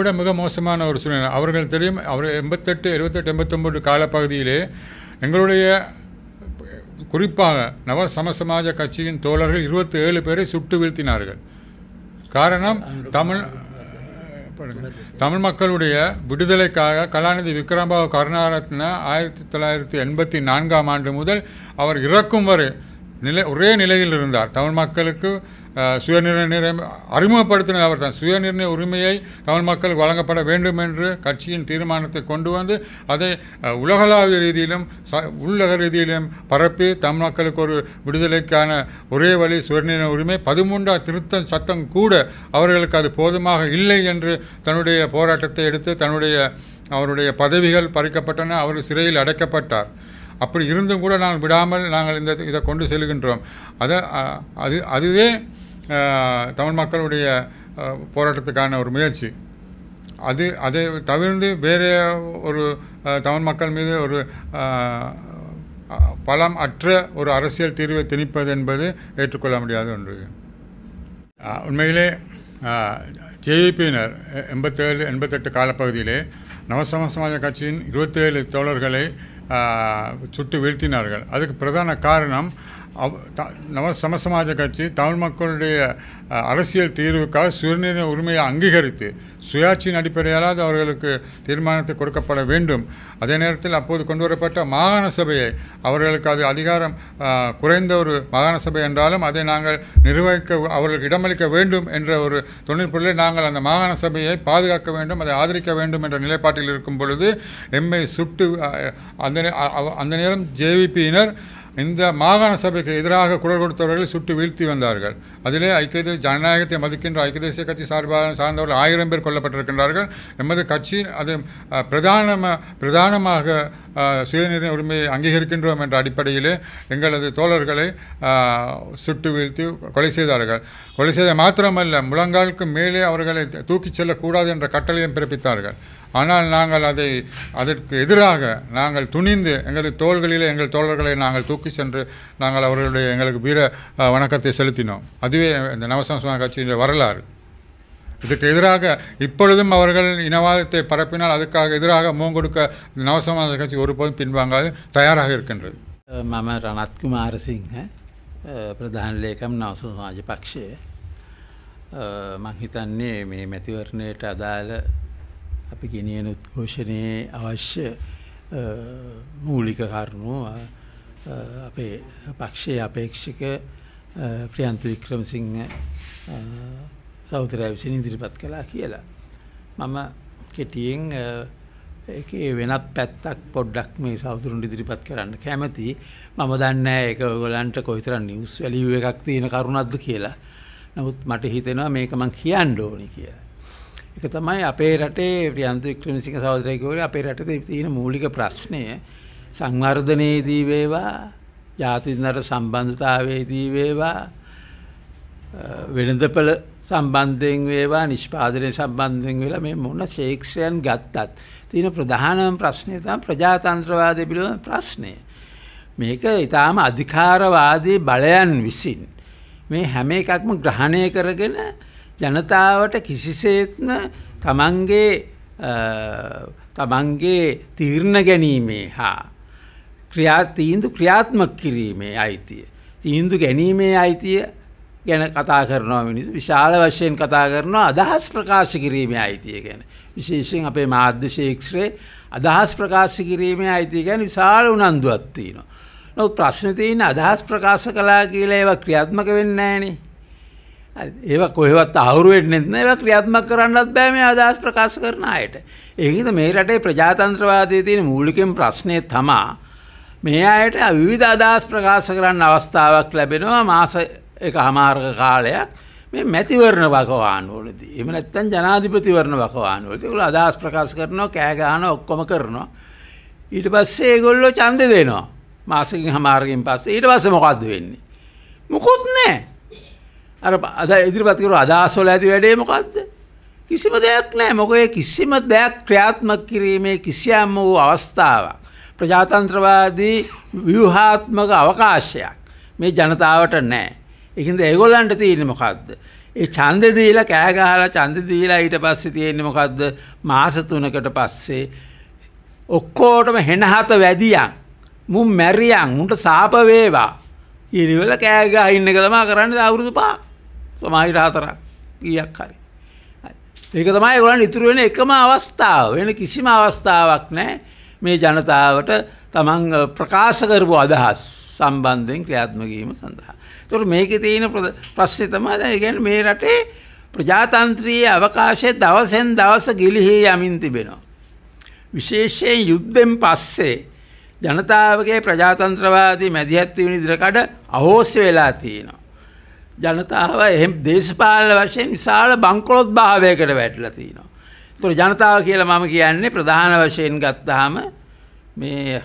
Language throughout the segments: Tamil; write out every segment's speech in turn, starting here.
விட மிக மோசமான ஒரு சூழ்நிலை. அவர்கள் தெரியும் அவர் எண்பத்தெட்டு எழுபத்தெட்டு எண்பத்தொம்பது காலப்பகுதியிலே எங்களுடைய குறிப்பாக நவ சமசமாஜ கட்சியின் தோழர்கள் இருபத்தி ஏழு பேரை சுட்டு வீழ்த்தினார்கள். காரணம் தமிழ் தமிழ் மக்களுடைய விடுதலைக்காக கலாநிதி விக்ரமபாபு கருணாரத்ன ஆயிரத்தி தொள்ளாயிரத்தி எண்பத்தி நான்காம் ஆண்டு முதல் அவர் இறக்கும் வரை நிலை ஒரே நிலையில் இருந்தார். தமிழ் மக்களுக்கு சுயநிர்ணய அறிமுகப்படுத்தின அவர் தான் சுயநிர்ணய உரிமையை தமிழ் மக்களுக்கு வழங்கப்பட வேண்டும் என்று கட்சியின் தீர்மானத்தை கொண்டு வந்து அதை உலகளாவிய ரீதியிலும் ச உள்ளக ரீதியிலும் பரப்பி தமிழ் மக்களுக்கு ஒரு விடுதலைக்கான ஒரே வழி சுயநிர்ணய உரிமை. பதிமூன்றா திருத்தம் சத்தம் கூட அவர்களுக்கு அது போதுமாக இல்லை என்று தன்னுடைய போராட்டத்தை எடுத்து தன்னுடைய அவருடைய பதவிகள் பறிக்கப்பட்டன அவர் சிறையில் அடைக்கப்பட்டார். அப்படி இருந்தும் கூட நாங்கள் விடாமல் நாங்கள் இந்த இதை கொண்டு செல்கின்றோம். அதை அது அதுவே தமிழ் மக்களுடைய போராட்டத்துக்கான ஒரு முயற்சி. அது அதை தவிர்த்து வேறு ஒரு தமிழ் மக்கள் மீது ஒரு பலம் அற்ற ஒரு அரசியல் தீர்வை திணிப்பது என்பது ஏற்றுக்கொள்ள முடியாத ஒன்று. உண்மையிலே ஜேவிபியினர் எண்பத்தேழு எண்பத்தெட்டு காலப்பகுதியிலே நவசம சமாஜ கட்சியின் இருபத்தேழு தோழர்களை சுட்டு வீழ்த்தினார்கள். அதுக்கு பிரதான காரணம் நவ சமசமாஜ கட்சி தமிழ் மக்களுடைய அரசியல் தீர்வுக்காக சுயநிர்ணய உரிமையை அங்கீகரித்து சுயாட்சியின் அடிப்படையிலாவது அவர்களுக்கு தீர்மானத்தை கொடுக்கப்பட வேண்டும். அதே நேரத்தில் அப்போது கொண்டு வரப்பட்ட மாகாண சபையை அவர்களுக்கு அது அதிகாரம் குறைந்த ஒரு மாகாண சபை என்றாலும் அதை நாங்கள் நிர்வகிக்க அவர்களுக்கு இடமளிக்க வேண்டும் என்ற ஒரு தொழில்நுட்பத்தில் நாங்கள் அந்த மாகாண சபையை பாதுகாக்க வேண்டும் அதை ஆதரிக்க வேண்டும் என்ற நிலைப்பாட்டில் இருக்கும் பொழுது எம்மை சுட்டு அந்த அந்த நேரம் ஜேவிபியினர் இந்த மாகாண சபைக்கு எதிராக குரல் கொடுத்தவர்களை சுட்டு வீழ்த்தி வந்தார்கள். அதிலே ஐக்கிய ஜனநாயகத்தை மதிக்கின்ற ஐக்கிய தேசிய கட்சி சார்பாக சார்ந்தவர்கள் ஆயிரம் பேர் கொல்லப்பட்டிருக்கின்றார்கள். எமது கட்சி அது பிரதானமாக பிரதானமாக அஹ், சுயநிர்ணய உரிமையை அங்கீகரிக்கின்றோம் என்ற அடிப்படையிலே எங்களது தோழர்களை சுட்டு வீழ்த்தி கொலை செய்தார்கள். கொலை செய்த மாத்திரமல்ல முழங்காலுக்கு மேலே அவர்களை தூக்கிச் செல்லக்கூடாது என்ற கட்டளையும் பிறப்பித்தார்கள். ஆனால் நாங்கள் அதை அதற்கு எதிராக நாங்கள் துணிந்து எங்களது தோள்களிலே எங்கள் தோழர்களை நாங்கள் தூக்கி சென்று நாங்கள் அவர்களுடைய எங்களுக்கு வீர அஹ், வணக்கத்தை செலுத்தினோம் அதுவே இந்த நவசமசமான கட்சியின் வரலாறு இதற்கு எதிராக இப்பொழுதும் அவர்கள் இனவாதத்தை பரப்பினால் அதுக்காக எதிராக மூங்கொடுக்க நவசமாஜ கட்சி ஒருபோதும் பின்வாங்காது தயாராக இருக்கின்றது මම රනත් කුමාරසිංහ ප්‍රධාන ලේකම් නව සමාජ පක්ෂය මං හිතන්නේ මේ මැතිවරණයට අදාළ අපි ගෙනියන උද්ඝෝෂණයේ අවශ්‍ය අ, මූලික කරුණු අ, අ, අපේ පක්ෂයේ අපේක්ෂක අ, ප්‍රියන්තු වික්‍රමසිංහ සෞතරය විසින් ඉදිරිපත් කලා කියලා. මම කෙටියෙන් අ, ඒකේ වෙනත් පැත්තක් පොඩ්ඩක් මේ සෞතුරුන් ඉදිරිපත් කරන්න කැමති මම දන්න ඒක ගොලන්ට කොයිතර නිවස් වැලිුව එකක් තියෙන කරුණක්ද කියලා නමුත් මට හිතෙනවා මේක මං කියන්න ඕනි කියලා. එක තමයි අපේ රටේ ප්‍රියන්තු වික්‍රමසිංහ සහෝදරයකවල අපේ රටේ තියෙන මූලික ප්‍රශ්නය සංවර්ධනයේදී වේවා ජාතිනට සම්බන්ධතාවයේදී වේවා වෙළඳපල සම්බන්ධයෙන් වේවා නිෂ්පාදනය සම්බන්ධයෙන් වෙලා මේ මොන ශේක්ෂයන් ගත්තත් තියෙන ප්‍රධානම ප්‍රශ්නය තම ප්‍රජාතන්ත්‍රවාදය පිළිබඳ ප්‍රශ්නය. මේක ඉතාම අධිකාරවාදී බලයන් විසින්. මේ හැම එකක්ම ග්‍රහණය කරගෙන ජනතාවට කිසිසේත්ම තමන්ගේ අ, තමන්ගේ තීරණ ගැනීමේ හා ක්‍රියා තීන්දු ක්‍රියාත්මක කිරීමේ අයිතිය. තීන්දු ගැනීමේ අයිතිය ගැන කතා කරනවා මිනිස් විශාල වශයෙන් කතා කරනවා අදහස් ප්‍රකාශ කිරීමේ අයිතිය ගැන. විශේෂයෙන් අපේ මාධ්‍ය ශේක්ෂත්‍රයේ අදහස් ප්‍රකාශ කිරීමේ අයිතිය ගැන විශාල උනන්දුවත්තිනවා. නොත් ප්‍රශ්න තියන අදහස් ප්‍රකාශ කලා කියලා ඒව ක්‍රියාත්මක වෙන්න ෑනේ. ඒව කොහෙවත් අවුරුවෙන් නෙත්න ඒව ක්‍රියාත්මක කරන්නත් බෑම අදහස් ප්‍රකාශ කරන අයට. ඒහිද මේ රටේ ප්‍රජාතන්ත්‍රවාදය තියෙන මූලිකෙන් ප්‍රශ්නය තමා. මේ අයට විවිධ අදහස් ප්‍රකාශ කරන්න අවස්ථාවක් ලැබෙනවා මාස එක හමාර්ග කාලයක් මේ මැතිවරණ වකවානුවලදී එම නැත්තන් ජනාධිපතිවරණ වකවානුවලති ල අදහස් ප්‍රකාශ කරනවා කෑගාන ඔක්කොම කරනවා. ඊට පස්සේ ඒගොල්ලො චන්ද දෙනවා මාසකින් හමාරගෙන් පස්සේ ඊට පස්ස මොකක්ද වෙන්නේ. මොකුත් නෑ අර අද ඉදිරිපත්කරු අදහස්වල ඇති වැඩේ මොකක්ද. කිසිම දෙයක් නෑ මොකේ කිසිම දෙයක් ක්‍රියාත්මක කිරීමේ කිසියම් වූ අවස්ථාවක්. ප්‍රජාතන්ත්‍රවාදී ව්‍යහාත්මක අවකාශයක් මේ ජනතාවට නෑ. එහින්ද ඒගොල්ලන්ට තියෙන මොකක්ද. ඒ ඡන්දෙ දීලා කෑ ගහලා ඡන්දෙ දීලා ඊට පස්සේ තියෙන්නේ මොකද්ද මාස 3කට පස්සේ ඔක්කොටම හෙනහත වැදියන් මුන් මැරියන් මුන්ට සාප වේවා ඉනිවල කෑ ගහ ඉන්න එක තමයි කරන්නේ අවුරුදු පහ සමාහිර හතරක් කීයක් හරි ඒක තමයි ඒගොල්ලන් ඉතුරු වෙන එකම අවස්ථාව වෙන කිසිම අවස්ථාවක් නැහැ මේ ජනතාවට තමන් ප්‍රකාශ කරපු අදහස් සම්බන්ධයෙන් ක්‍රියාත්මක වීම සඳහා. ඒතකොට මේකේ තියෙන ප්‍රශ්නේ තමයි දැන් කියන්නේ මේ රටේ ප්‍රජාතන්ත්‍රීය අවකාශයේ දවසෙන් දවස ගිලිහී යමින් තිබෙනවා. විශේෂයෙන් යුද්ධෙන් පස්සේ ජනතාවගේ ප්‍රජාතන්ත්‍රවාදී මැදිහත් වීම ඉදිරිකඩ අහෝස්‍ය වෙලා තියෙනවා. ජනතාව එහෙම දේශපාලන වශයෙන් විශාල බංකොලොත් භාවයකට වැටලා තියෙනවා. ඒතකොට ජනතාව කියලා මම කියන්නේ ප්‍රධාන වශයෙන් ගත්තාම මේ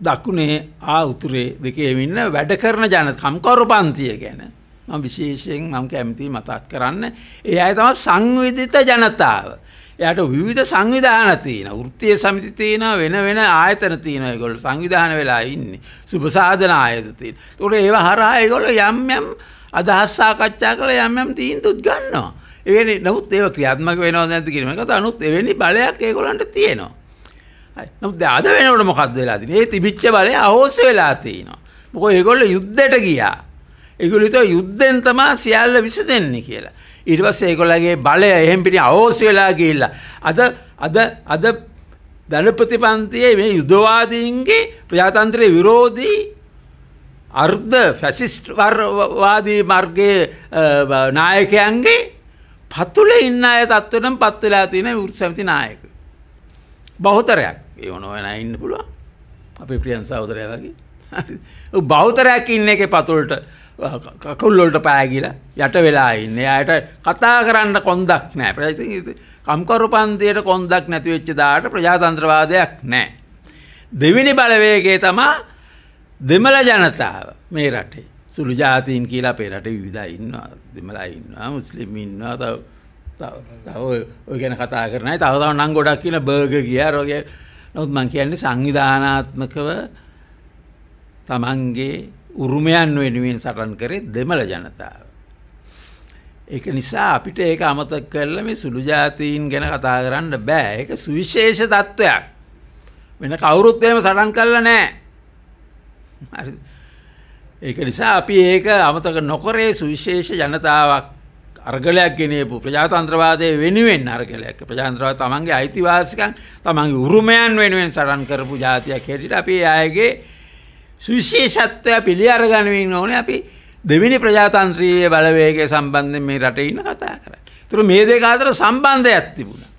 දකුණේ ආ උතුරේ දෙකේ ඉන්න වැඩ කරන ජන කම්කරු පන්තිය ගැන මම විශේෂයෙන් මම කැමති මතක් කරන්න ඒ අය තමයි සංවිධිත ජනතාව. එයාට විවිධ සංවිධාන තියෙන වෘත්තීය සමිති තියෙන වෙන වෙන ආයතන තියෙන ඒගොල්ලෝ සංවිධාන වෙලා ඉන්නේ. සුබ සාධන ආයතන තියෙන. ඒකට ඒව හරහා ඒගොල්ලෝ යම් යම් අදහස් සාකච්ඡා කරලා යම් යම් තීන්දුවත් ගන්නවා. එවැනි නමුත් ඒව ක්‍රියාත්මක වෙනවද නැද්ද කියන එක අනුත් එවැනි බලයක් ඒගොල්ලන්ට තියෙනවා. නමුත් අද වෙනකොට මොකක්ද වෙලා තියෙන්නේ? ඒ තිබිච්ච බලය අහෝස් වෙලා තියෙනවා. මොකද ඒගොල්ලෝ යුද්ධයට ගියා. ඒගොල්ලෝ හිතුවා යුද්ධෙන් තමයි සියල්ල විසඳෙන්නේ කියලා. ඊට පස්සේ ඒගොල්ලගේ බලය එහෙම් පිටින් අහෝස් වෙලා ගිහිල්ලා අද අද අද දලපති පන්තියේ මේ යුදවාදීන්ගේ ප්‍රජාතන්ත්‍රයේ විරෝධී අර්ධ ෆැසිස්ට් වාදී මාර්ගයේ නායකයන්ගේ පතුලේ ඉන්න අය තත්ත්වෙනම් පත් වෙලා තියෙන විවෘත සමිති නායක. බහුතරයක් ඒ වුණ වෙන ඉන්න පුළුවන්. අපේ ප්‍රියන් සහෝදරයා වගේ. බහුතරයක් ඉන්න එකේ පතුලට කකුල් වලට පෑගිලා යට වෙලා ඉන්නේ. එයාට කතා කරන්න කොන්දක් නැහැ. ප්‍රජාතන්ත්‍ර කම්කරු පන්තියට කොන්දක් නැති වෙච්ච දාට ප්‍රජාතන්ත්‍රවාදයක් නැහැ. දෙවෙනි බලවේගය තමයි දෙමළ ජනතාව මේ රටේ. සුළු ජාතීන් කියලා අපේ රටේ විවිධ ඉන්නවා. දෙමළයි ඉන්නවා, මුස්ලිම් ඉන්නවා, තව තව ඔය ගැන කතා කරන අය තව තව නම් ගොඩක් කියන බර්ගර් ගියා රෝගේ. නමුත් මම කියන්නේ සංවිධානාත්මකව තමන්ගේ උරුමයන් වෙනුවෙන් සටන් කරේ දෙමළ ජනතාව. ඒක නිසා අපිට ඒක අමතක කරලා මේ සුළු ජාතීන් ගැන කතා කරන්න බෑ. ඒක සුවිශේෂ තත්ත්වයක්. වෙන කවුරුත් එහෙම සටන් කළා නෑ. හරිද? ඒක නිසා අපි ඒක අමතක නොකරේ සුවිශේෂ ජනතාවක් අර්ගලයක් ගෙනයපු ප්‍රජාතන්ත්‍රවාදය වෙනුවෙන් අර්ගලයක් ප්‍රජාතන්ත්‍රවාද තමන්ගේ අයිතිවාසිකන් තමන්ගේ උරුමයන් වෙනුවෙන් සටන් කරපු ජාතියක් හැටියට අපි අයගේ සුවිශේෂත්වය පිළි අරගනමින් ඕනේ අපි දෙවිනි ප්‍රජාතන්ත්‍රීය බලවේගය සම්බන්ධයෙන් මේ රටේ ඉන්න කතා කරන්නේ. ඒතර මේ දෙක අතර සම්බන්ධයක් තිබුණා.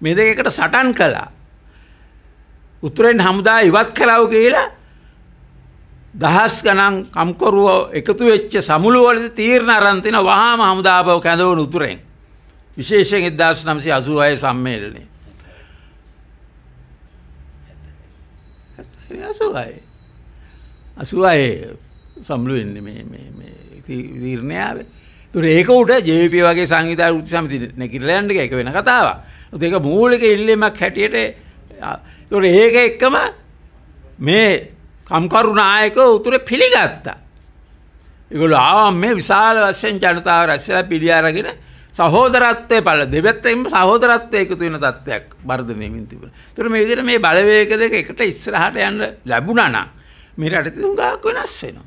මේ දෙක එකට සටන් කළා. උතුරෙන් හමුදා ඉවත් කළාව කියලා දහස් ගණන් කම්කොරුව එකතු වෙච්ච සමුළුවලද තීරණ අරන් තින වහාම හමුදාපව කැඳවන උතුරෙන් විශේෂයෙන් 1986 සම්මේලනයේ 86 86 සම්ලු වෙන්නේ මේ මේ මේ තීරණය ආවේ. ඒතර ඒක උඩ ජේපී වගේ සංවිධාන වෘත්ති සමිති නැගිටලා යන්න එක වෙන කතාවක්. ඒක මූලික ඉල්ලීමක් හැටියට ඒතර ඒක එක්කම මේ කම්කරු නායක උතුරේ පිළිගත්තා. ඒගොල්ලෝ ආවම මේ විශාල වශයෙන් ජනතාව රැස්ලා පිළි අරගෙන සහෝදරත්වයේ පළ දෙපැත්තෙන්ම සහෝදරත්වයේ එකතු වෙන තත්ත්වයක් වර්ධනය වෙමින් තිබුණා. ඒතර මේ විදිහට මේ බලවේග දෙක එකට ඉස්සරහට යන්න ලැබුණා නම් මේ රටේ තුන් ගාක් වෙනස් වෙනවා.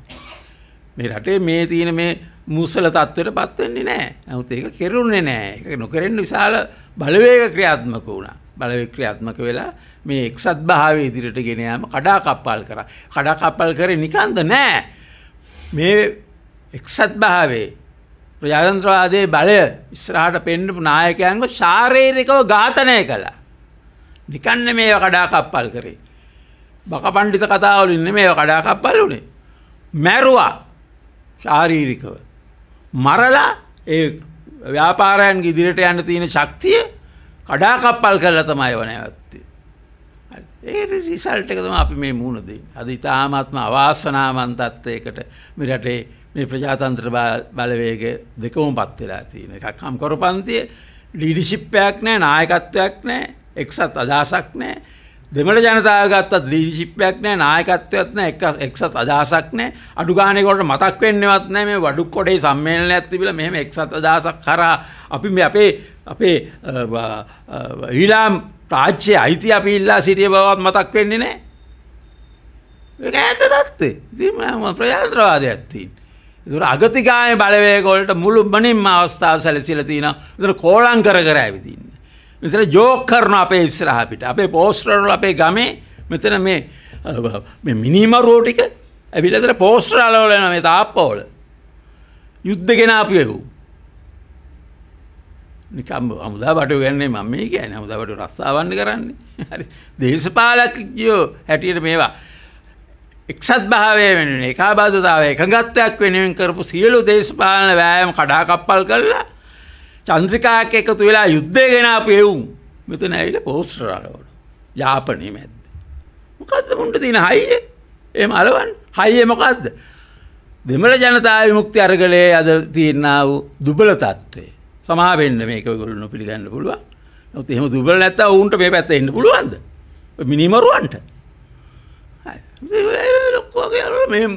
මේ රටේ මේ තියෙන මේ මුසල තත්ත්වයට පත් වෙන්නේ නැහැ. නමුත් ඒක කෙරුණේ නැහැ. ඒක නොකරෙන්න විශාල බලවේග ක්‍රියාත්මක වුණා. බලවේග ක්‍රියාත්මක වෙලා මේ එක්සත් භාවය ඉදිරියට ගෙන යාම කඩාකප්පල් කරා. කඩාකප්පල් කරේ නිකන්ද නෑ. මේ එක්සත් භාවයේ ප්‍රජාතන්ත්‍රවාදයේ බලය ඉස්සරහට පෙන්නපු නායකයන්ව ශාරීරිකව ඝාතනය කළා. නිකන් නෙමේ කඩාකප්පල් කරේ. බක පණ්ඩිත කතාවලින් නෙමේ කඩාකප්පල් උනේ. මැරුවා ශාරීරිකව. මරලා ඒ ව්‍යාපාරයන්ගේ ඉදිරියට යන්න තියෙන ශක්තිය කඩාකප්පල් කරලා තමයි වනෑවත්තේ. ඒ රිසල්ට එක තම අපි මේ මුණ දෙන්නේ. අද ඉතාමත්ම අවාසනාවන්ත තත්ත්වයකට මේ රටේ මේ ප්‍රජාතන්ත්‍ර බලවේග දෙකම පත් වෙලා තියෙන එකක්. කම්කරු පන්තියේ ලීඩර්ෂිප් එකක් නැහැ, නායකත්වයක් නැහැ, එක්සත් අදහසක් නැහැ. දෙමළ ජනතාව ගත්තත් ලීශිප්පයක් නෑ නායකත්වයක් නෑ එක එක්සත් අදහසක් නෑ අඩුගානකොට මතක් වෙන්නවත් නෑ මේ වඩුක් කොඩේ සම්මේලන ඇතිබිල මෙහෙම එක්සත් අදහසක් කරා අපි මේ අපේ අපේ ඊලාම් රාජ්‍ය අයිති අපි ඉල්ලා සිටිය බවත් මතක් වෙන්නේ නෑ. ඒක ඇත්ත தත්ත්වය. ඉතින් මම ප්‍රජාතන්ත්‍රවාදයක් තියෙන. ඒතර අගතිකාය බලවේග වලට මුළු මනින්ම අවස්ථාව සැලසීලා තිනවා. ඒතර කෝලම් කර කර ඇවිදින්න. මෙතන ජෝක් කරන අපේ ඉස්සරහ අපිට. අපේ පෝස්ටර් වල අපේ ගමේ මෙතන මේ මේ මිනිමරෝ ටික ඇවිල්ලා ඒතර පෝස්ටර් අලවල යනවා මේ තාප්පවල. යුද්ධ ගෙනාපු එකෝ. නිකම් අමුදා බට ගන්නේ මම මේ කියන හමුදාවට රස්සාවන්න කරන්නේ. හරි. දේශපාලකයෝ හැටියට මේවා. එක්සත් භාවය වෙන එකබාධතාව එකගත්වයක් වෙනුවෙන් කරපු සියලු දේශපාලන වෑයම කඩාකප්පල් කරලා චන්ද්‍රිකාක එකතු වෙලා යුද්ධය ගෙනාපු එවුම් මෙතන ඇයිල පෝස්ටරාලවට යාපනය මැද්ද. මොකක්ද මුන්ට තින හයිය? එම අලවන් හයිය මොකක්ද. දෙමළ ජනතාව මුක්ති අරගලේ අද තියන්නාව දුබල තත්වේ සමාවෙන්න මේක ගොල්ලු පිළිගන්න පුළුවන්. නොත් එහෙම දුබල නැත්ත ඔවුන්ට මේ පැත්ත එන්න පුළුවන්ද? මිනිමරුවන්ට. ලොක්කෝගේ මේ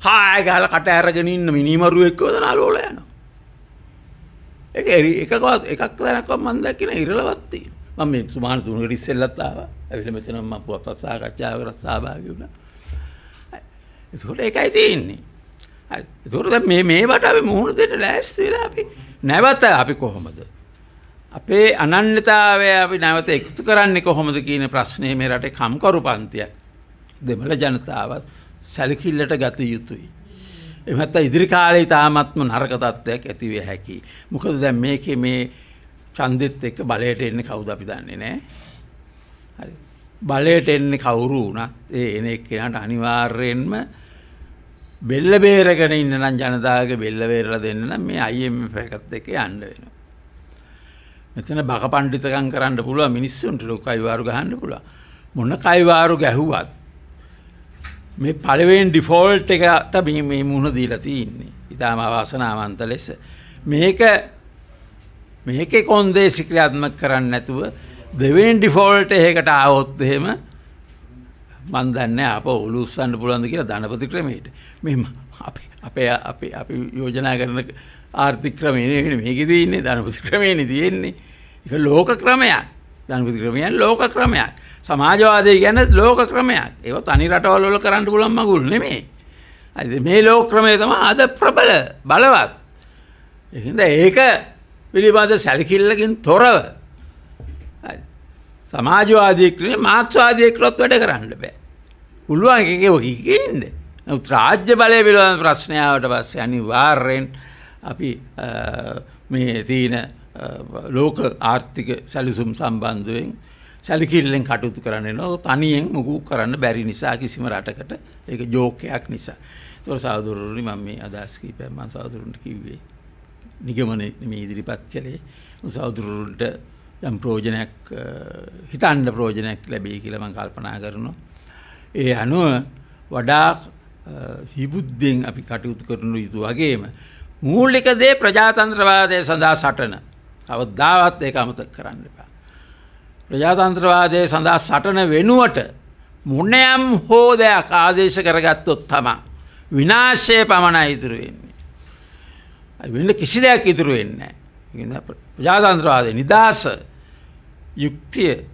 හායගල කට ඇරගෙන ඉන්න මිනිමරුව එක්කවද නලෝල යන එක එකකවත් එකක් තැනක්ව මන්දක්කෙන ඉරලවත්ති මම මේ සුමාන තුනකට ඉස්සෙල්ලත්තාව ඇවිල මෙතන ම පුවත් පස්සාකච්ඡාවකර සභාග වුණ. එතකොට එකයි තියෙන්නේ. එතකොට මේ මේට අපි මුහුණ දෙට ලෑස්ති වෙලා අපි නැවත අපි කොහොමද අපේ අනන්‍යතාවය අපි නැවත එකතු කරන්නේ කොහොමද කියන ප්‍රශ්නය මේ රටේ කම්කරු පන්තියක් දෙමළ ජනතාවත් සැලකිල්ලට ගත යුතුයි. එමත් ඉදිරි කාලේ තාමත්ම නරක තත්ත්වයක් ඇතිවේ හැකි. මොකද දැන් මේක මේ චන්දෙත් එක්ක බලයට එන්නේ කවුද අපි දන්නේ නෑ. හරි. බලයට එන්නේ කවුරු වුණත් ඒ එන එක්කෙනාට අනිවාර්යෙන්ම බෙල්ල බේරගෙන ඉන්න නම් ජනතාවගේ බෙල්ල බේරලා දෙන්න නම් මේ IMF එකත් එක්ක යන්න වෙනවා. මෙතන බක පණ්ඩිතකම් කරන්න පුළුවන් මිනිස්සුන්ට ලොකු අයිවාරු ගහන්න පුළුවන්. මොන කයිවාරු ගැහුවත් මේ පළවෙන් ඩිෆෝල්ට් එකට මේ මුහුණ දීලා තියන්නේ ඉතාම අවාසනාවන්ත ලෙස මේක මේක කොන්දේසි ක්‍රියාත්මක කරන්න නැතුව දෙවෙන් ඩිෆෝල්ට එහෙකට ආවොත් එහෙම මන් දන්න අප ඔලුස්සන්න පුළන්ද කියලා ධනපති ක්‍රමයට. මෙ අපේ අපේ අපි යෝජනා කරන ආර්ථික ක්‍රමය වෙන මේක දන්නේ ධනපති ක්‍රමයන තියෙන්නේ. එක ලෝක ක්‍රමයක්. ධනපති ක්‍රමයන් ලෝක ක්‍රමයක්. සමාජවාදය ගැන ලෝක ක්‍රමයක්. ඒව තනි රටවල්ල කරන්න පුළන් මගුල් නෙමේ ඇද මේ ලෝක ක්‍රමය තම අද ප්‍රබල බලවත්. එහිද ඒක පිළිබඳ සැලකිල්ලකින් තොරව සමාජවාදයක්‍රේ මාක්ස්වාදයකරොත් වැඩ කරන්න බෑ. පුළුවන් එකකෝ කිකෙන්ට නමුත් රාජ්‍ය බලය පිළිබඳ ප්‍රශ්නයාවට පස්සේ අනිවාර්යෙන් අපි මේ තියෙන ලෝක ආර්ථික සැලිසුම් සම්බන්ධුවෙන් සැලිකිල්ලෙන් කටයුතු කරන්න නො තනියෙන් මුකු කරන්න බැරි නිසා කිසිම රටකට ඒක ජෝකයක් නිසා. තොර සෞදුරුණි මම මේ අදස්කී පැම්මන් සෞදුරුන්ට කිව්වේ. නිගමන මේ ඉදිරිපත් කළේ. සෞදුරුන්ට යම් ප්‍රෝජනයක් හිතන්ඩ ප්‍රෝජනයක් ලැබේ කියලම කල්පනා කරනවා. ඒ අනුව වඩා හිබුද්ධෙන් අපි කටයුතු කරනු යුතු වගේම. මූල්ලික දේ ප්‍රජාතන්ත්‍රවාදය සඳහා සටන අවදාවත් ඒක අමතක් කරන්න එපා. ප්‍රජාතන්ත්‍රවාදය සඳහා සටන වෙනුවට මොන්නයම් හෝ දෙයක් ආදේශ කරගත්තොත් තමා. විනාශය පමණ ඉතුරු වෙන්නේ. වෙන්න කිසි දෙයක් ඉතුරු වෙන්න. ප්‍රජාතන්ත්‍රවාදය නිදහස යුක්තිය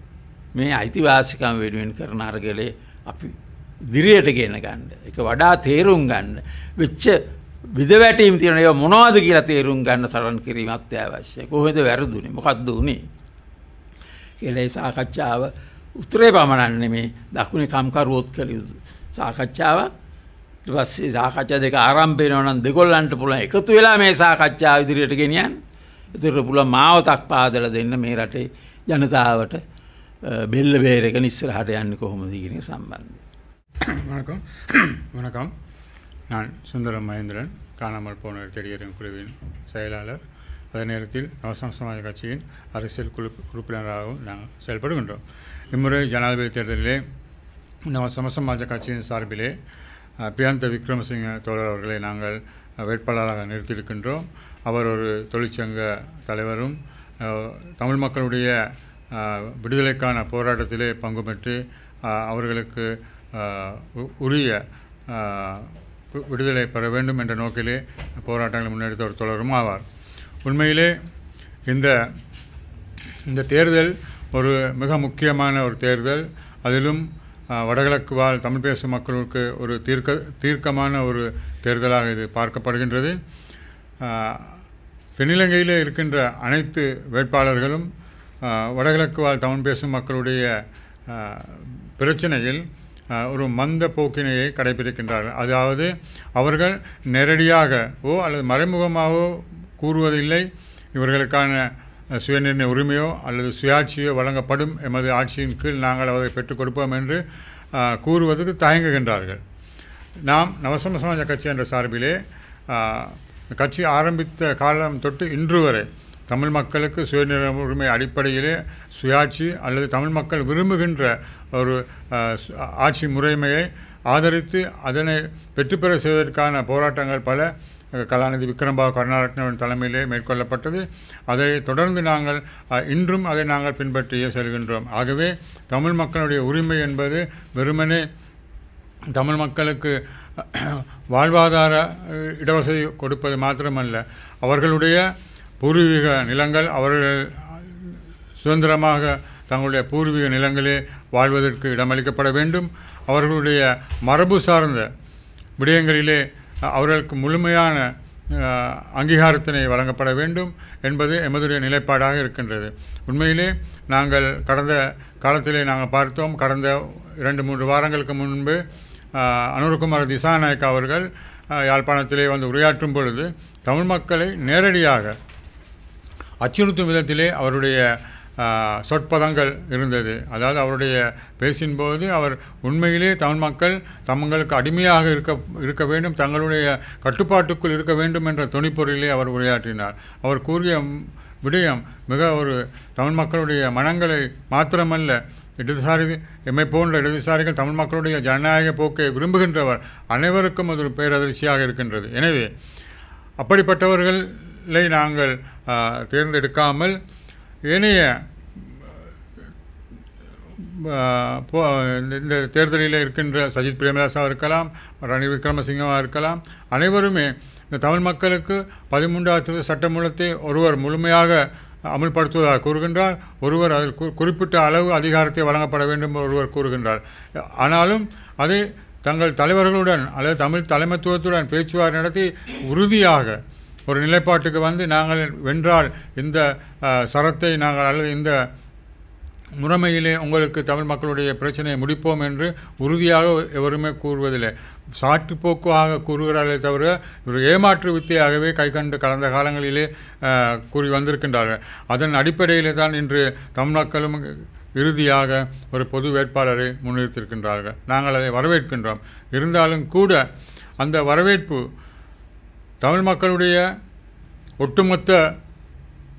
මේ අයිතිවාසිකම් වෙනුවෙන් කරන අරගලේ අපි දිරියට ගෙන ගන්න. එක වඩා තේරුම් ගන්න. වෙච්ච විදවැටීම් තියන ඒ මොනවාද කියලා තේරුම් ගන්න සරන් කිරීම අත්‍යවශ්‍ය කොහෙද වැරදුනේ? මොකක්ද වුණේ කියලා ඒ සාකච්ඡාව උත්තරේ පමණන්නේ මේ දකුණේ කම්කරුවොත් කළ යුතු. සාකච්ඡාවක් ඊට පස්සේ සාකච්ඡා දෙක ආරම්භ වෙනවා නම් දෙගොල්ලන්ට පුළුවන් එකතු වෙලා මේ සාකච්ඡාව ඉදිරියට ගෙනියන්න. ඉතින් පුළුවන් මාවතක් පාදලා දෙන්න මේ රටේ ජනතාවට බෙල්ල බේරගෙන ඉස්සරහට යන්නේ කොහොමද කියන සම්බන්ධයෙන්. வணக்கம் வணக்கம் நான் சுந்தரம் மகேந்திரன் காணாமல் போன தெரியறியும் குழுவின் செயலாளர். அதே நேரத்தில் நவசம் சமாஜ கட்சியின் அரசியல் குழு உறுப்பினராகவும் நாங்கள் செயல்படுகின்றோம். இம்முறை ஜனாதிபதி தேர்தலிலே நவசம சமாஜ கட்சியின் சார்பிலே பிரியாந்த விக்ரமசிங்க தோழர் அவர்களை நாங்கள் வேட்பாளராக நிறுத்தியிருக்கின்றோம். அவர் ஒரு தொழிற்சங்க தலைவரும் தமிழ் மக்களுடைய விடுதலைக்கான போராட்டத்திலே பங்கு பெற்று அவர்களுக்கு உ- உரிய விடுதலை பெற வேண்டும் என்ற நோக்கிலே போராட்டங்களை முன்னெடுத்த ஒரு தொடரும் ஆவார். உண்மையிலே இந்த இந்த தேர்தல் ஒரு மிக முக்கியமான ஒரு தேர்தல். அதிலும் வடகிழக்கு வாழ் தமிழ் பேசும் மக்களுக்கு ஒரு தீர்க்க தீர்க்கமான ஒரு தேர்தலாக இது பார்க்கப்படுகின்றது. தென்னிலங்கையில் இருக்கின்ற அனைத்து வேட்பாளர்களும் வடகிழக்கு வாழ் தமிழ் பேசும் மக்களுடைய பிரச்சனையில் ஒரு மந்த போக்கினையை கடைபிடிக்கின்றார்கள். அதாவது அவர்கள் நேரடியாகவோ அல்லது மறைமுகமாகவோ கூறுவதில்லை. இவர்களுக்கான சுயநிர்ணய உரிமையோ அல்லது சுயாட்சியோ வழங்கப்படும் எமது ஆட்சியின் கீழ் நாங்கள் அதை பெற்றுக் கொடுப்போம் என்று கூறுவதற்கு தயங்குகின்றார்கள். நாம் நவசம சமாஜ கட்சி என்ற சார்பிலே கட்சி ஆரம்பித்த காலம் தொட்டு இன்று வரை தமிழ் மக்களுக்கு சுயநிர்ணய உரிமை அடிப்படையிலே சுயாட்சி அல்லது தமிழ் மக்கள் விரும்புகின்ற ஒரு ஆட்சி முறைமையை ஆதரித்து அதனை வெற்றிபெற செய்வதற்கான போராட்டங்கள் பல கலாநிதி விக்ரம்பாபு கருணாரத்னவின் தலைமையிலே மேற்கொள்ளப்பட்டது. அதை தொடர்ந்து நாங்கள் இன்றும் அதை நாங்கள் பின்பற்றியே செல்கின்றோம். ஆகவே தமிழ் மக்களுடைய உரிமை என்பது வெறுமனே தமிழ் மக்களுக்கு வாழ்வாதார இடவசதி கொடுப்பது மாத்திரமல்ல. அவர்களுடைய பூர்வீக நிலங்கள் அவர்கள் சுதந்திரமாக தங்களுடைய பூர்வீக நிலங்களே வாழ்வதற்கு இடமளிக்கப்பட வேண்டும். அவர்களுடைய மரபு சார்ந்த விடயங்களிலே அவர்களுக்கு முழுமையான அங்கீகாரத்தினை வழங்கப்பட வேண்டும் என்பது எமதுடைய நிலைப்பாடாக இருக்கின்றது. உண்மையிலே நாங்கள் கடந்த காலத்திலே நாங்கள் பார்த்தோம் கடந்த இரண்டு மூன்று வாரங்களுக்கு முன்பு அனுரகுமார் திசாநாயக் அவர்கள் யாழ்ப்பாணத்திலே வந்து உரையாற்றும் பொழுது தமிழ் மக்களை நேரடியாக அச்சுறுத்தும் விதத்திலே அவருடைய சொற்பதங்கள் இருந்தது. அதாவது அவருடைய பேசின்போது அவர் உண்மையிலே தமிழ் மக்கள் தங்களுக்கு அடிமையாக இருக்க இருக்க வேண்டும் தங்களுடைய கட்டுப்பாட்டுக்குள் இருக்க வேண்டும் என்ற துணிப்பொருளிலே அவர் உரையாற்றினார். அவர் கூறிய விடயம் மிக ஒரு தமிழ் மக்களுடைய மனங்களை மாத்திரமல்ல இடதுசாரி எம்மை போன்ற இடதுசாரிகள் தமிழ் மக்களுடைய ஜனநாயக போக்கை விரும்புகின்றவர் அனைவருக்கும் அது ஒரு பேரதிர்ச்சியாக இருக்கின்றது. எனவே அப்படிப்பட்டவர்களை நாங்கள் தேர்ந்தெடுக்காமல் ஏனைய போ- இந்த- இந்த தேர்தலில் இருக்கின்ற சஜித் பிரேமதாசாக இருக்கலாம் ரணில் விக்ரமசிங்கமாக இருக்கலாம் அனைவருமே இந்த தமிழ் மக்களுக்கு பதிமூன்றாவது சட்டமூலத்தை ஒருவர் முழுமையாக அமுல்படுத்துவதாக கூறுகின்றார். ஒருவர் அதில் குறிப்பிட்ட அளவு அதிகாரத்தை வழங்கப்பட வேண்டும் என்று ஒருவர் கூறுகின்றார். ஆனாலும் அது தங்கள் தலைவர்களுடன் அல்லது தமிழ் தலைமைத்துவத்துடன் பேச்சுவார்த்தை நடத்தி உறுதியாக ஒரு நிலைப்பாட்டுக்கு வந்து நாங்கள் வென்றால் இந்த சரத்தை நாங்கள் அல்லது இந்த முறைமையிலே உங்களுக்கு தமிழ் மக்களுடைய பிரச்சனையை முடிப்போம் என்று உறுதியாக எவருமே கூறுவதில்லை. சாட்டுப்போக்காக கூறுகிறார்களே தவிர ஒரு ஏமாற்று வித்தையாகவே கை கண்டு கடந்த காலங்களிலே கூறி வந்திருக்கின்றார்கள். அதன் அடிப்படையிலே தான் இன்று தமிழ் மக்களும் இறுதியாக ஒரு பொது வேட்பாளரை முன்னிறுத்திருக்கின்றார்கள் நாங்கள் அதை வரவேற்கின்றோம். இருந்தாலும் கூட அந்த வரவேற்பு தமிழ் மக்களுடைய ஒட்டுமொத்த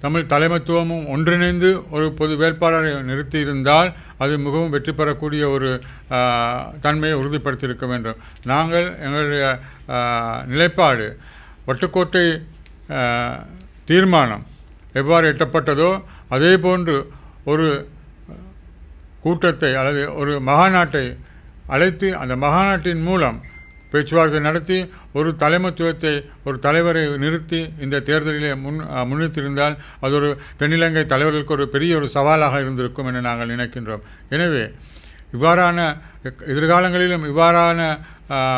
தமிழ் தலைமைத்துவமும் ஒன்றிணைந்து ஒரு பொது வேட்பாளரை நிறுத்தியிருந்தால் அது மிகவும் வெற்றி பெறக்கூடிய ஒரு தன்மையை உறுதிப்படுத்தியிருக்க வேண்டும். நாங்கள் எங்களுடைய நிலைப்பாடு வட்டுக்கோட்டை தீர்மானம் எவ்வாறு எட்டப்பட்டதோ அதே போன்று ஒரு கூட்டத்தை அல்லது ஒரு மகாநாட்டை அழைத்து அந்த மகாநாட்டின் மூலம் பேச்சுவார்த்தை நடத்தி ஒரு தலைமைத்துவத்தை ஒரு தலைவரை நிறுத்தி இந்த தேர்தலிலே முன் அஹ், அது ஒரு தென்னிலங்கை தலைவர்களுக்கு ஒரு பெரிய ஒரு சவாலாக இருந்திருக்கும் என நாங்கள் நினைக்கின்றோம். எனவே இவ்வாறான எதிர்காலங்களிலும் இவ்வாறான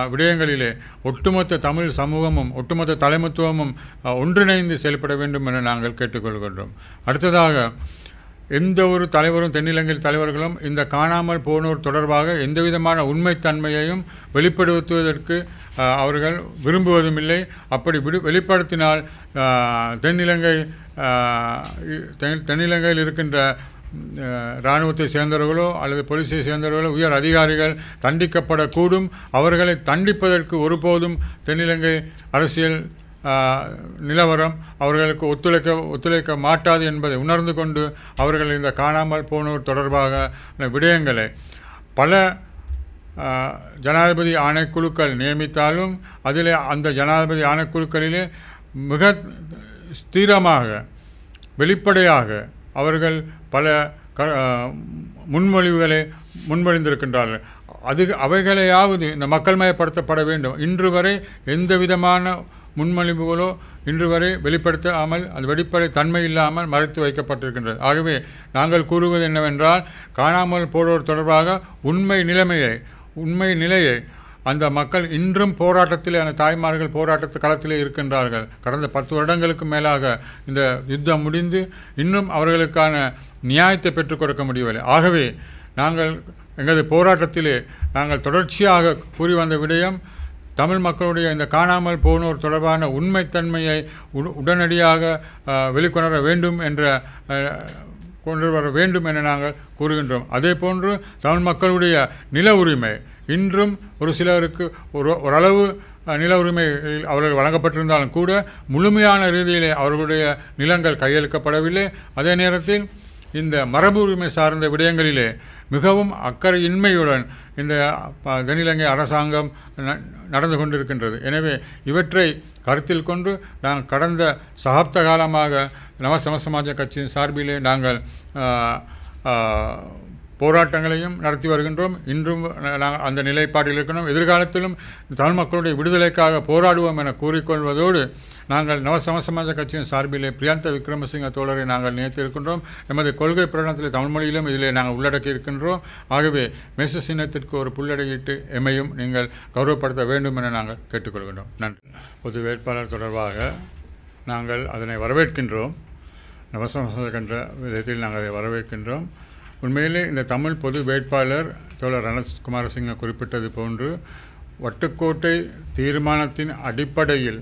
விடயங்களிலே ஒட்டுமொத்த தமிழ் சமூகமும் ஒட்டுமொத்த தலைமைத்துவமும் ஒன்றிணைந்து செயல்பட வேண்டும் என நாங்கள் கேட்டுக்கொள்கின்றோம். அடுத்ததாக எந்த ஒரு தலைவரும் தென்னிலங்கை தலைவர்களும் இந்த காணாமல் போனோர் தொடர்பாக எந்தவிதமான உண்மைத்தன்மையையும் வெளிப்படுத்துவதற்கு அவர்கள் விரும்புவதும் இல்லை அப்படி வெளிப்படுத்தினால் தென்னிலங்கை தென்- தென்னிலங்கையில் இருக்கின்ற இராணுவத்தை சேர்ந்தவர்களோ அல்லது போலீஸை சேர்ந்தவர்களோ உயர் அதிகாரிகள் தண்டிக்கப்படக்கூடும். அவர்களை தண்டிப்பதற்கு ஒருபோதும் தென்னிலங்கை அரசியல் நிலவரம் அவர்களுக்கு ஒத்துழைக்க ஒத்துழைக்க மாட்டாது என்பதை உணர்ந்து கொண்டு அவர்கள் இந்த காணாமல் போனோர் தொடர்பாக விடயங்களை பல ஜனாதிபதி ஆணைக்குழுக்கள் நியமித்தாலும் அதில் அந்த ஜனாதிபதி ஆணைக்குழுக்களிலே மிக ஸ்திரமாக வெளிப்படையாக அவர்கள் பல க முன்மொழிவுகளை முன்மொழிந்திருக்கின்றார்கள். அது அவைகளையாவது இந்த மக்கள் மயப்படுத்தப்பட வேண்டும். இன்று வரை எந்த விதமான முன்மொழிவுகளோ இன்று வரை வெளிப்படுத்தாமல் அது வெளிப்படை தன்மை இல்லாமல் மறைத்து வைக்கப்பட்டிருக்கின்றது. ஆகவே நாங்கள் கூறுவது என்னவென்றால் காணாமல் போடுவோர் தொடர்பாக உண்மை நிலைமையை உண்மை நிலையை அந்த மக்கள் இன்றும் போராட்டத்தில் அந்த தாய்மார்கள் போராட்டத்து களத்திலே இருக்கின்றார்கள். கடந்த பத்து வருடங்களுக்கு மேலாக இந்த யுத்தம் முடிந்து இன்னும் அவர்களுக்கான நியாயத்தை பெற்றுக் கொடுக்க முடியவில்லை. ஆகவே நாங்கள் எங்களது போராட்டத்திலே நாங்கள் தொடர்ச்சியாக கூறி வந்த விடயம் தமிழ் மக்களுடைய இந்த காணாமல் போனோர் தொடர்பான உண்மைத்தன்மையை உ உடனடியாக வெளிக்கொணர வேண்டும் என்ற கொண்டு வர வேண்டும் என நாங்கள் கூறுகின்றோம். அதே போன்று தமிழ் மக்களுடைய நில உரிமை இன்றும் ஒரு சிலருக்கு ஒரு ஓரளவு நில உரிமை அவர்கள் வழங்கப்பட்டிருந்தாலும் கூட முழுமையான ரீதியிலே அவர்களுடைய நிலங்கள் கையளிக்கப்படவில்லை அதே நேரத்தில் இந்த மரபு உரிமை சார்ந்த விடயங்களிலே மிகவும் அக்கறையின்மையுடன் இந்த தென்னிலங்கை அரசாங்கம் ந- நடந்து கொண்டிருக்கின்றது. எனவே இவற்றை கருத்தில் கொண்டு நாங்கள் கடந்த சகாப்த காலமாக நவசம சமாஜ கட்சியின் சார்பிலே நாங்கள் போராட்டங்களையும் நடத்தி வருகின்றோம். இன்றும் நாங்கள் அந்த நிலைப்பாட்டில் இருக்கணும். எதிர்காலத்திலும் தமிழ் மக்களுடைய விடுதலைக்காக போராடுவோம் என கூறிக்கொள்வதோடு நாங்கள் நவசமசமாஜ கட்சியின் சார்பிலே பிரியாந்த விக்ரமசிங்க தோழரை நாங்கள் நினைத்து இருக்கின்றோம். எமது கொள்கை பிரகடனத்தில் தமிழ் மொழியிலும் இதிலே நாங்கள் உள்ளடக்கி இருக்கின்றோம். ஆகவே மேச சின்னத்திற்கு ஒரு புள்ளடையிட்டு எம்மையும் நீங்கள் கௌரவப்படுத்த வேண்டும் என நாங்கள் கேட்டுக்கொள்கின்றோம். நன்றி. பொது வேட்பாளர் தொடர்பாக நாங்கள் அதனை வரவேற்கின்றோம். நவசமசமாஜ என்ற விதத்தில் நாங்கள் அதை வரவேற்கின்றோம். உண்மையிலே இந்த தமிழ் பொது வேட்பாளர் தோழர் ரணகுமாரசிங்க குறிப்பிட்டது போன்று வட்டுக்கோட்டை தீர்மானத்தின் அடிப்படையில்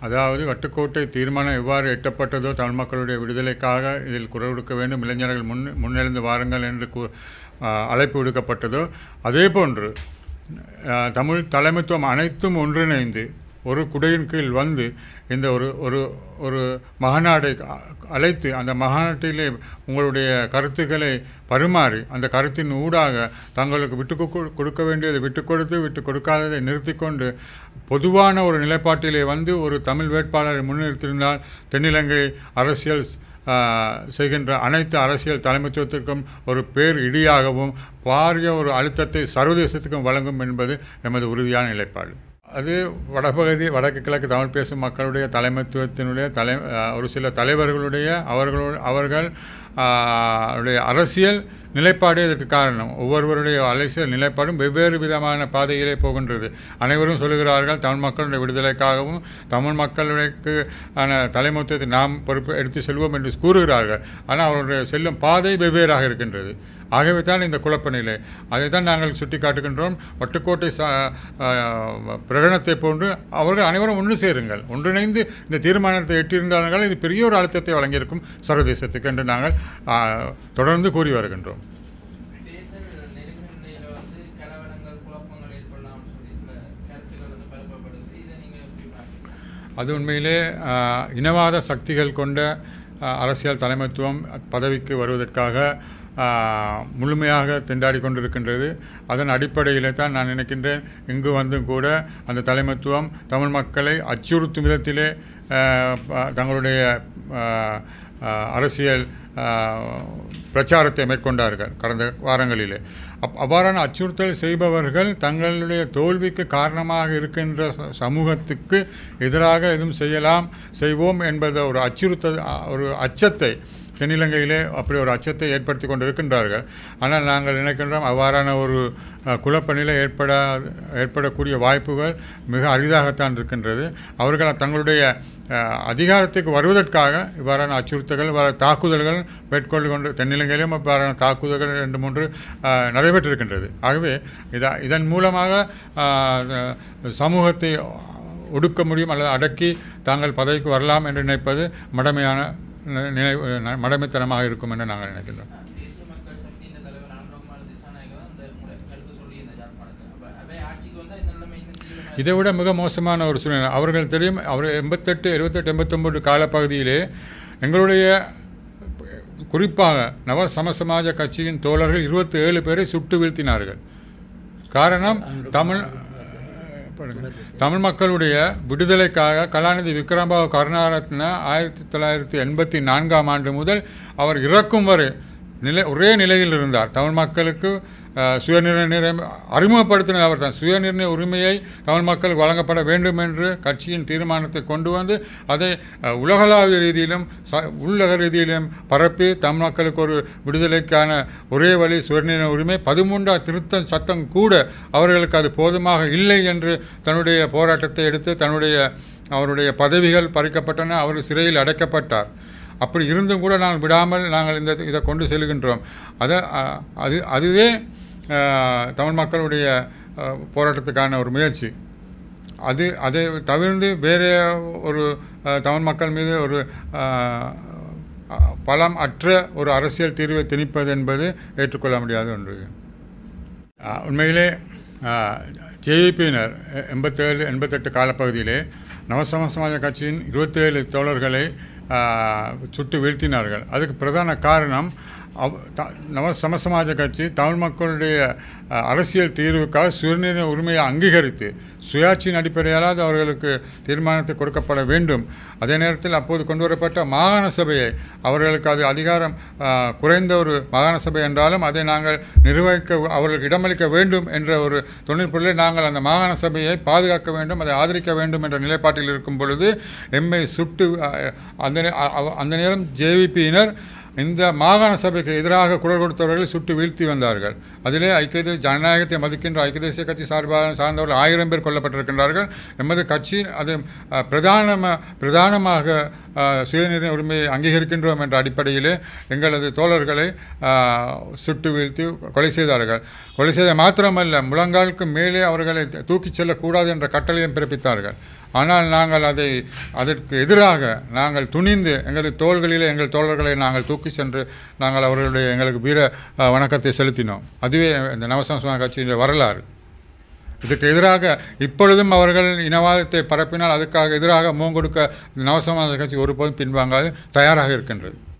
அதாவது வட்டுக்கோட்டை தீர்மானம் எவ்வாறு எட்டப்பட்டதோ தமிழ் மக்களுடைய விடுதலைக்காக இதில் குரல் கொடுக்க வேண்டும் இளைஞர்கள் முன் முன்னெழுந்து வாருங்கள் என்று கூ அழைப்பு விடுக்கப்பட்டதோ அதே போன்று தமிழ் தலைமைத்துவம் அனைத்தும் ஒன்றிணைந்து ஒரு குடையின் கீழ் வந்து இந்த ஒரு ஒரு ஒரு மகநாடை அழைத்து அந்த மகாநாட்டிலே உங்களுடைய கருத்துக்களை பரிமாறி அந்த கருத்தின் ஊடாக தங்களுக்கு விட்டு கொடுக்க வேண்டியதை விட்டு கொடுத்து விட்டு கொடுக்காததை நிறுத்தி கொண்டு பொதுவான ஒரு நிலைப்பாட்டிலே வந்து ஒரு தமிழ் வேட்பாளரை முன்னிறுத்தியிருந்தால் தென்னிலங்கை அரசியல் செய்கின்ற அனைத்து அரசியல் தலைமைத்துவத்திற்கும் ஒரு பேர் இடியாகவும் பாரிய ஒரு அழுத்தத்தை சர்வதேசத்துக்கும் வழங்கும் என்பது எமது உறுதியான நிலைப்பாடு. அது வடபகுதி வடக்கு கிழக்கு தமிழ் பேசும் மக்களுடைய தலைமைத்துவத்தினுடைய தலை ஒரு சில தலைவர்களுடைய அவர்களோட அவர்கள் அரசியல் நிலைப்பாடு இதற்கு காரணம். ஒவ்வொருவருடைய அரசியல் நிலைப்பாடும் வெவ்வேறு விதமான பாதையிலே போகின்றது. அனைவரும் சொல்லுகிறார்கள் தமிழ் மக்களுடைய விடுதலைக்காகவும் தமிழ் மக்களுக்கு ஆன நாம் பொறுப்பு எடுத்து செல்வோம் என்று கூறுகிறார்கள். ஆனால் அவருடைய செல்லும் பாதை வெவ்வேறாக இருக்கின்றது. ஆகவே தான் இந்த குழப்ப நிலை அதை தான் நாங்கள் சுட்டி காட்டுகின்றோம் வட்டுக்கோட்டை பிரகடனத்தை போன்று அவர்கள் அனைவரும் ஒன்று சேருங்கள். ஒன்றிணைந்து இந்த தீர்மானத்தை எட்டியிருந்தார்கள் இது பெரிய ஒரு அழுத்தத்தை வழங்கியிருக்கும் சர்வதேசத்துக்கு என்று நாங்கள் தொடர்ந்து கூறி வருகின்றோம். அது உண்மையிலே இனவாத சக்திகள் கொண்ட அரசியல் தலைமைத்துவம் பதவிக்கு வருவதற்காக முழுமையாக திண்டாடி கொண்டிருக்கின்றது. அதன் அடிப்படையிலே தான் நான் நினைக்கின்றேன் இங்கு வந்தும் கூட அந்த தலைமைத்துவம் தமிழ் மக்களை அச்சுறுத்தும் விதத்திலே தங்களுடைய அரசியல் பிரச்சாரத்தை மேற்கொண்டார்கள் கடந்த வாரங்களிலே. அப் அவ்வாறான அச்சுறுத்தல் செய்பவர்கள் தங்களுடைய தோல்விக்கு காரணமாக இருக்கின்ற ச- சமூகத்துக்கு எதிராக எதுவும் செய்யலாம் செய்வோம் என்பத ஒரு அச்சுறுத்தல் ஒரு அச்சத்தை தென்னிலங்கையிலே அப்படி ஒரு அச்சத்தை ஏற்படுத்தி கொண்டிருக்கின்றார்கள். ஆனால் நாங்கள் நினைக்கின்றோம் அவ்வாறான ஒரு குழப்ப நிலை ஏற்பட ஏற்படக்கூடிய வாய்ப்புகள் மிக அரிதாகத்தான் இருக்கின்றது. அவர்கள் தங்களுடைய அதிகாரத்துக்கு வருவதற்காக இவ்வாறான அச்சுறுத்தல்கள் இவ்வாறு தாக்குதல்கள் மேற்கொண்டு கொண்டு தென்னிலங்கையிலும் இவ்வாறான தாக்குதல்கள் ரெண்டு மூன்று நடைபெற்றிருக்கின்றது. ஆகவே இதா இதன் மூலமாக சமூகத்தை ஒடுக்க முடியும் அல்லது அடக்கி தாங்கள் பதவிக்கு வரலாம் என்று நினைப்பது மடமையான நினைவு மடமைத்தனமாக இருக்கும் என்று நாங்கள் நினைக்கின்றோம். இதை விட மிக மோசமான ஒரு சூழ்நிலை. அவர்கள் தெரியும் அவர் எண்பத்தெட்டு எழுபத்தெட்டு எண்பத்தொம்பது காலப்பகுதியிலே எங்களுடைய குறிப்பாக நவ சமசமாஜ கட்சியின் தோழர்கள் இருபத்தி ஏழு பேரை சுட்டு வீழ்த்தினார்கள். காரணம் தமிழ் தமிழ் மக்களுடைய விடுதலைக்காக கலாநிதி விக்ரம்பாபு கருணாரத்ன ஆயிரத்தி தொள்ளாயிரத்தி எண்பத்தி நான்காம் ஆண்டு முதல் அவர் இறக்கும் வரை நிலை ஒரே நிலையில் இருந்தார். தமிழ் மக்களுக்கு சுயநிர்ணய அறிமுகப்படுத்தின அவர் தான் சுயநிர்ணய உரிமையை தமிழ் மக்களுக்கு வழங்கப்பட வேண்டும் என்று கட்சியின் தீர்மானத்தை கொண்டு வந்து அதை உலகளாவிய ரீதியிலும் ச உள்ளக ரீதியிலும் பரப்பி தமிழ் மக்களுக்கு ஒரு விடுதலைக்கான ஒரே வழி சுயநிர்ணய உரிமை. பதிமூன்றா திருத்தம் சத்தம் கூட அவர்களுக்கு அது போதுமாக இல்லை என்று தன்னுடைய போராட்டத்தை எடுத்து தன்னுடைய அவருடைய பதவிகள் பறிக்கப்பட்டன அவர் சிறையில் அடைக்கப்பட்டார். அப்படி இருந்தும் கூட நாங்கள் விடாமல் நாங்கள் இந்த இதை கொண்டு செல்கின்றோம். அதை அது அதுவே தமிழ் மக்களுடைய போராட்டத்துக்கான ஒரு முயற்சி. அது அதை தவிர்த்து வேறு ஒரு தமிழ் மக்கள் மீது ஒரு பலம் அற்ற ஒரு அரசியல் தீர்வை திணிப்பது என்பது ஏற்றுக்கொள்ள முடியாத ஒன்று. உண்மையிலே ஜேவிபியினர் எண்பத்தேழு எண்பத்தெட்டு காலப்பகுதியிலே நவசம சமாஜ கட்சியின் இருபத்தேழு தோழர்களை சுட்டு வீழ்த்தினார்கள். அதுக்கு பிரதான காரணம் அவ் த நவ சமசமாஜ கட்சி தமிழ் மக்களுடைய அரசியல் தீர்வுக்காக சுயநிர்ணய உரிமையை அங்கீகரித்து சுயாட்சியின் அடிப்படையால் அது அவர்களுக்கு தீர்மானத்தை கொடுக்கப்பட வேண்டும். அதே நேரத்தில் அப்போது கொண்டு வரப்பட்ட மாகாண சபையை அவர்களுக்கு அது அதிகாரம் குறைந்த ஒரு மாகாண சபை என்றாலும் அதை நாங்கள் நிர்வகிக்க அவர்களுக்கு இடமளிக்க வேண்டும் என்ற ஒரு தொழில்நுட்பத்தில் நாங்கள் அந்த மாகாண சபையை பாதுகாக்க வேண்டும் அதை ஆதரிக்க வேண்டும் என்ற நிலைப்பாட்டில் இருக்கும் பொழுது எம்மை சுட்டு அந்த நே- அந்த நேரம் ஜேவிபியினர் இந்த மாகாண சபைக்கு எதிராக குரல் கொடுத்தவர்களை சுட்டு வீழ்த்தி வந்தார்கள். அதிலே ஐக்கிய ஜனநாயகத்தை மதிக்கின்ற ஐக்கிய தேசிய கட்சி சார்பாக சார்ந்தவர்கள் ஆயிரம் பேர் கொல்லப்பட்டிருக்கின்றார்கள். எமது கட்சி அது பிரதானமாக பிரதானமாக அஹ், சுயநிர்ணய உரிமையை அங்கீகரிக்கின்றோம் என்ற அடிப்படையிலே எங்களது தோழர்களை சுட்டு வீழ்த்தி கொலை செய்தார்கள். கொலை செய்த மாத்திரமல்ல முழங்காலுக்கு மேலே அவர்களை தூக்கிச் செல்லக்கூடாது என்ற கட்டளையும் பிறப்பித்தார்கள். ஆனால் நாங்கள் அதை அதற்கு எதிராக நாங்கள் துணிந்து எங்களது தோள்களிலே எங்கள் தோழர்களை நாங்கள் தூக்கி சென்று நாங்கள் அவர்களுடைய எங்களுக்கு வீர வணக்கத்தை செலுத்தினோம். அதுவே இந்த நவசமசமான கட்சியின் வரலாறு. இதற்கு எதிராக இப்பொழுதும் அவர்கள் இனவாதத்தை பரப்பினால் அதுக்காக எதிராக மூங்கொடுக்க நவசமாஜ கட்சி ஒருபோதும் பின்வாங்காது தயாராக இருக்கின்றது.